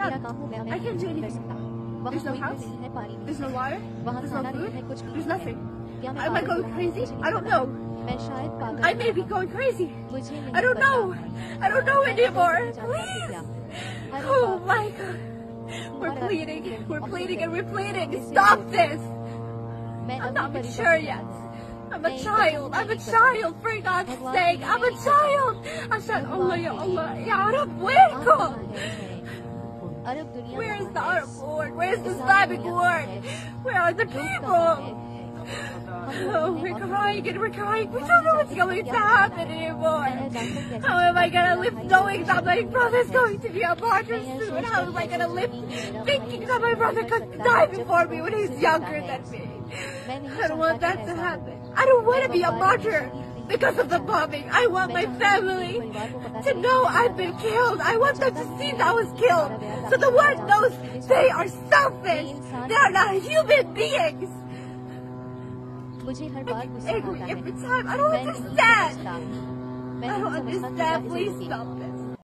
I can't do anything. There's no house. There's no water. There's no food. There's nothing. Am I going crazy? I don't know. I may be going crazy. I don't know. I don't know anymore. Please. Oh my God. We're pleading. We're pleading and we're pleading. Stop this. I'm not mature yet. I'm a child. I'm a child. For God's sake, I'm a child. أشهد الله يا الله يا wake up. Where is the Arab word? Where is the Islamic word? Where are the people? Oh, we're crying and we're crying. We don't know what's going to happen anymore. How am I going to live knowing that my brother's going to be a martyr soon? How am I going to live thinking that my brother could die before me when he's younger than me? I don't want that to happen. I don't want to be a martyr because of the bombing. I want my family to know I've been killed. I want them to see that I was killed. So the world knows they are selfish. They are not human beings. I'm angry every time. I don't understand. I don't understand. Please stop this.